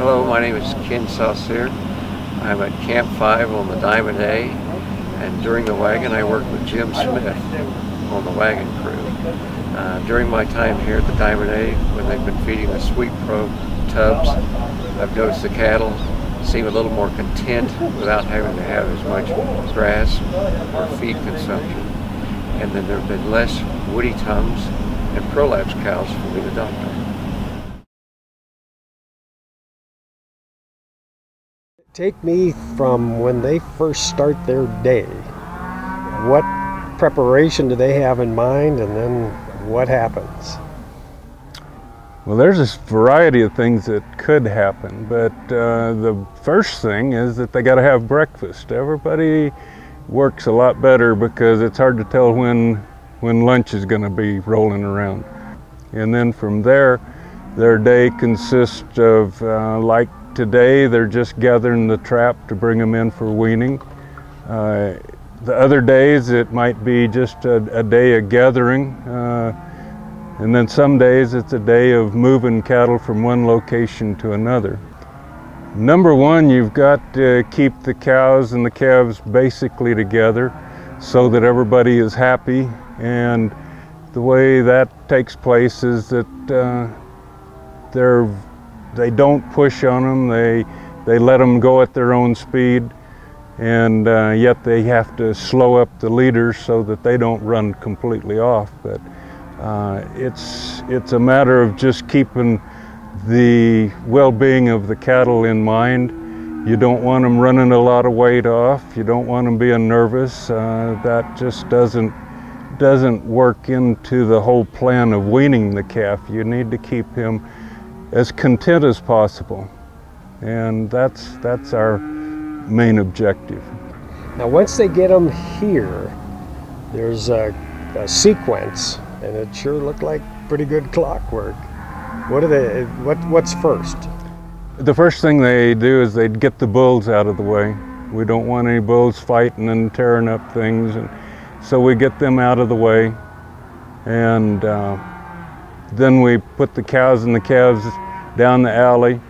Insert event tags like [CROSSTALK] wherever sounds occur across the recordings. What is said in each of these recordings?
Hello, my name is Ken Saucier. I'm at Camp 5 on the Diamond A, and during the wagon I work with Jim Smith on the wagon crew. Uh, during my time here at the Diamond A, when they've been feeding the Sweet Pro tubs, I've noticed the cattle seem a little more content without having to have as much grass or feed consumption. And then there have been less woody tongues and prolapse cows for me to doctor. Take me from when they first start their day. What preparation do they have in mind, and then what happens? Well, there's a variety of things that could happen, but uh, the first thing is that they got to have breakfast. Everybody works a lot better because it's hard to tell when when lunch is going to be rolling around. And then from there, their day consists of uh, like today, they're just gathering the trap to bring them in for weaning. Uh, the other days, it might be just a, a day of gathering. Uh, and then some days it's a day of moving cattle from one location to another. Number one, you've got to keep the cows and the calves basically together so that everybody is happy. And the way that takes place is that uh, they're they don't push on them. They they let them go at their own speed, and uh, yet they have to slow up the leaders so that they don't run completely off. But uh, it's it's a matter of just keeping the well-being of the cattle in mind. You don't want them running a lot of weight off. You don't want them being nervous. Uh, that just doesn't doesn't work into the whole plan of weaning the calf. You need to keep him as content as possible. And that's, that's our main objective. Now, once they get them here, there's a, a sequence, and it sure looked like pretty good clockwork. What are they? What What's first? The first thing they do is they get the bulls out of the way. We don't want any bulls fighting and tearing up things, and so we get them out of the way, and uh, then we put the cows and the calves down the alley.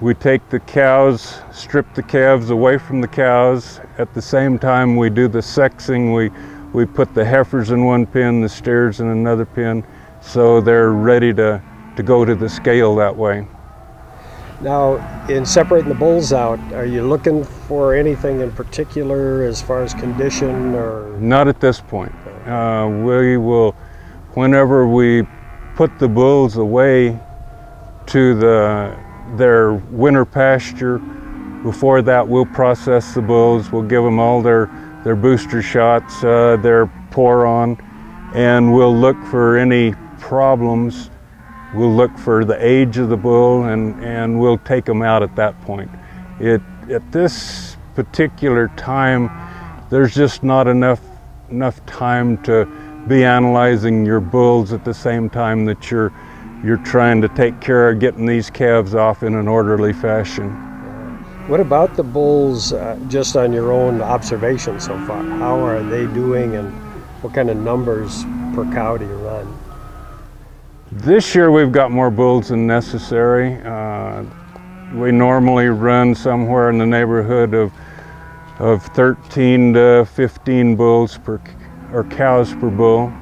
We take the cows, strip the calves away from the cows. At the same time we do the sexing, we, we put the heifers in one pen, the steers in another pen, so they're ready to, to go to the scale that way. Now, in separating the bulls out, are you looking for anything in particular as far as condition or? Not at this point. Uh, we will, whenever we put the bulls away to the, their winter pasture. Before that, we'll process the bulls. We'll give them all their, their booster shots, uh, their pour on, and we'll look for any problems. We'll look for the age of the bull and, and we'll take them out at that point. It, at this particular time, there's just not enough, enough time to be analyzing your bulls at the same time that you're you're trying to take care of getting these calves off in an orderly fashion. What about the bulls uh, just on your own observation so far? How are they doing and what kind of numbers per cow do you run? This year we've got more bulls than necessary. Uh, we normally run somewhere in the neighborhood of of 13 to 15 bulls per or cows per bull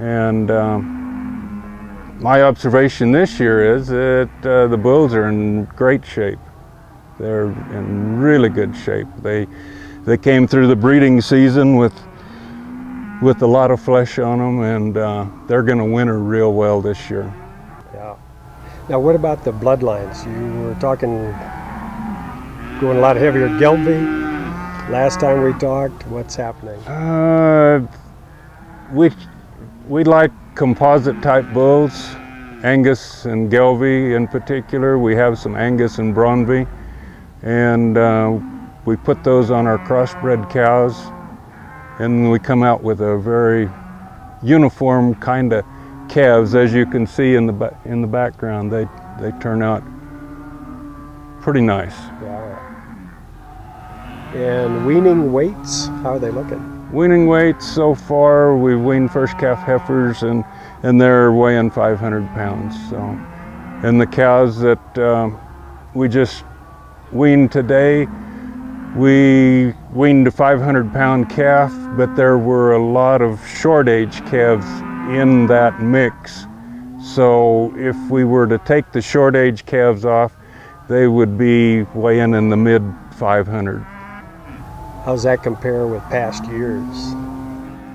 and um, my observation this year is that uh, the bulls are in great shape. They're in really good shape. They they came through the breeding season with with a lot of flesh on them, and uh, they're going to winter real well this year. Yeah. Now, what about the bloodlines? You were talking going a lot heavier Gelbvieh. Last time we talked, what's happening? Uh, we we like composite type bulls, Angus and Gelbvieh in particular. We have some Angus and Braunvieh, and uh, we put those on our crossbred cows, and we come out with a very uniform kind of calves. As you can see in the in the background, they they turn out pretty nice. Yeah. And weaning weights, how are they looking? Weaning weights so far, we've weaned first calf heifers and, and they're weighing 500 pounds. So, and the cows that uh, we just weaned today. We weaned a 500 pound calf, but there were a lot of short age calves in that mix. So if we were to take the short age calves off, they would be weighing in the mid 500. How's that compare with past years?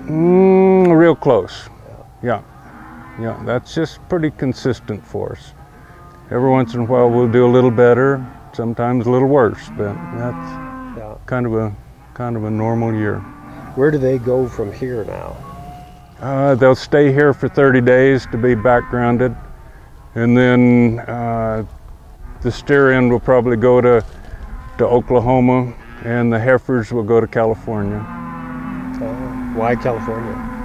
Mm, real close. Yeah. Yeah, that's just pretty consistent for us. Every once in a while we'll do a little better, sometimes a little worse, but that's Yeah. kind of a kind of a normal year. Where do they go from here now? Uh, they'll stay here for 30 days to be backgrounded, and then uh, the steer end will probably go to to Oklahoma, and the heifers will go to California. Uh, why California?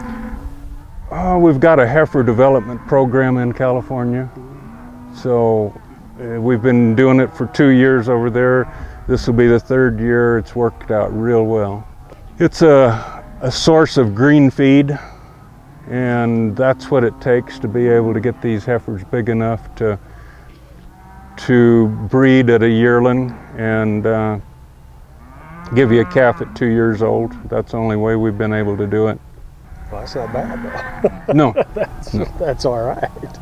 Oh, we've got a heifer development program in California. So uh, we've been doing it for two years over there. This will be the third year. It's worked out real well. It's a, a source of green feed, and that's what it takes to be able to get these heifers big enough to to breed at a yearling and uh, give you a calf at two years old. That's the only way we've been able to do it. Well, that's not bad though. No, [LAUGHS] that's, that's all right.